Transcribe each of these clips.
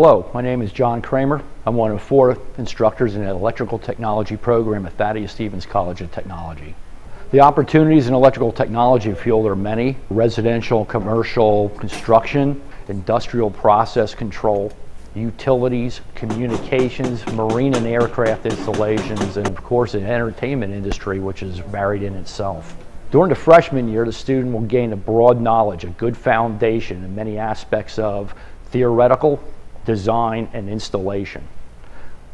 Hello, my name is John Kramer. I'm one of four instructors in the electrical technology program at Thaddeus Stevens College of Technology. The opportunities in electrical technology field are many. Residential, commercial, construction, industrial process control, utilities, communications, marine and aircraft installations, and of course the entertainment industry, which is varied in itself. During the freshman year, the student will gain a broad knowledge, a good foundation in many aspects of theoretical, design, and installation.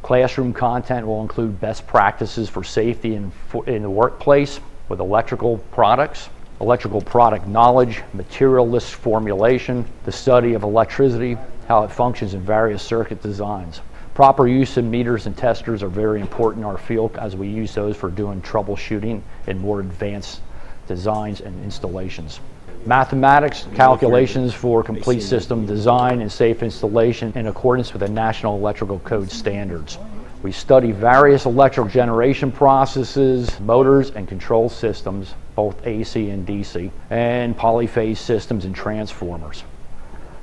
Classroom content will include best practices for safety in, in the workplace with electrical products, electrical product knowledge, material list formulation, the study of electricity, how it functions in various circuit designs. Proper use of meters and testers are very important in our field as we use those for doing troubleshooting in more advanced designs and installations. Mathematics, calculations for complete system design and safe installation in accordance with the National Electrical Code standards. We study various electrical generation processes, motors and control systems, both AC and DC, and polyphase systems and transformers.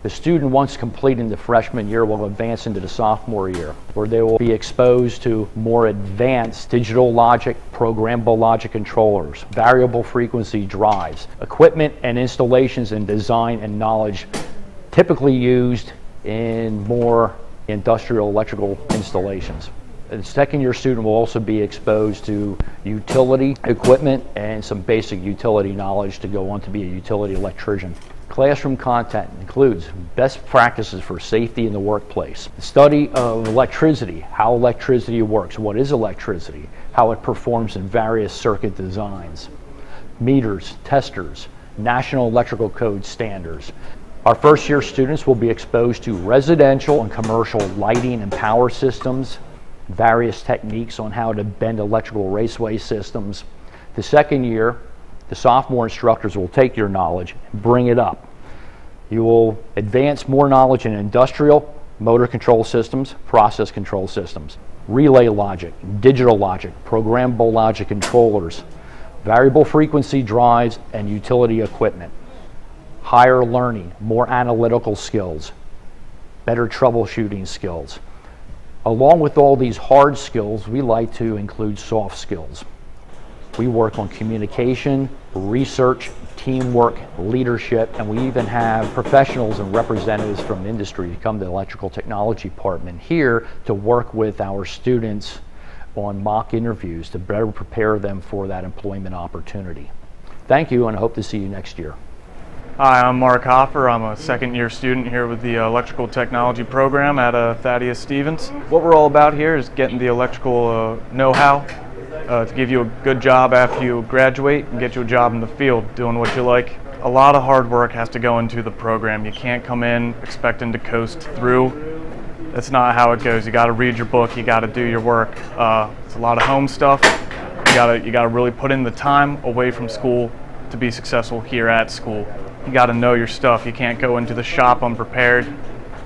The student, once completing the freshman year, will advance into the sophomore year, where they will be exposed to more advanced digital logic, programmable logic controllers, variable frequency drives, equipment and installations and design and knowledge typically used in more industrial electrical installations. The second year student will also be exposed to utility equipment and some basic utility knowledge to go on to be a utility electrician. Classroom content includes best practices for safety in the workplace, study of electricity, how electricity works, what is electricity, how it performs in various circuit designs, meters, testers, National Electrical Code standards. Our first year students will be exposed to residential and commercial lighting and power systems, various techniques on how to bend electrical raceway systems. The second year, the sophomore instructors will take your knowledge and bring it up. You will advance more knowledge in industrial, motor control systems, process control systems, relay logic, digital logic, programmable logic controllers, variable frequency drives, and utility equipment. Higher learning, more analytical skills, better troubleshooting skills. Along with all these hard skills, we like to include soft skills. We work on communication, research, teamwork, leadership, and we even have professionals and representatives from industry to come to the electrical technology department here to work with our students on mock interviews to better prepare them for that employment opportunity. Thank you and I hope to see you next year. Hi, I'm Mark Hoffer. I'm a second year student here with the electrical technology program at uh, Thaddeus Stevens. What we're all about here is getting the electrical uh, know-how uh, to give you a good job after you graduate and get you a job in the field doing what you like. A lot of hard work has to go into the program. You can't come in expecting to coast through. That's not how it goes. You got to read your book. You got to do your work. Uh, it's a lot of home stuff. You got to you got to really put in the time away from school to be successful here at school. You got to know your stuff. You can't go into the shop unprepared.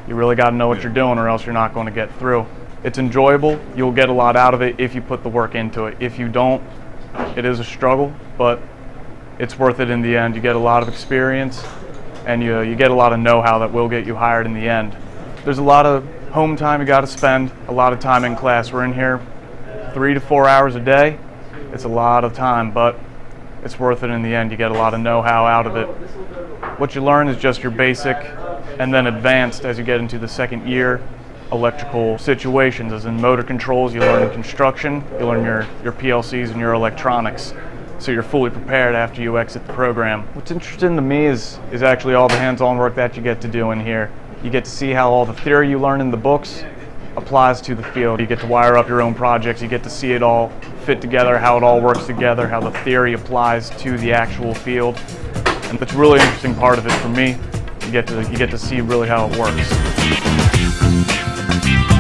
You really got to know what you're doing, or else you're not going to get through. It's enjoyable. You'll get a lot out of it if you put the work into it. If you don't, it is a struggle, but it's worth it in the end. You get a lot of experience and you, you get a lot of know-how that will get you hired in the end. There's a lot of home time you got to spend, a lot of time in class. We're in here three to four hours a day. It's a lot of time, but it's worth it in the end. You get a lot of know-how out of it. What you learn is just your basic and then advanced as you get into the second year electrical situations, as in motor controls, you learn construction, you learn your, your PLCs and your electronics. So you're fully prepared after you exit the program. What's interesting to me is, is actually all the hands-on work that you get to do in here. You get to see how all the theory you learn in the books applies to the field. You get to wire up your own projects, you get to see it all fit together, how it all works together, how the theory applies to the actual field. And that's a really interesting part of it for me. You get to, you get to see really how it works. Bye.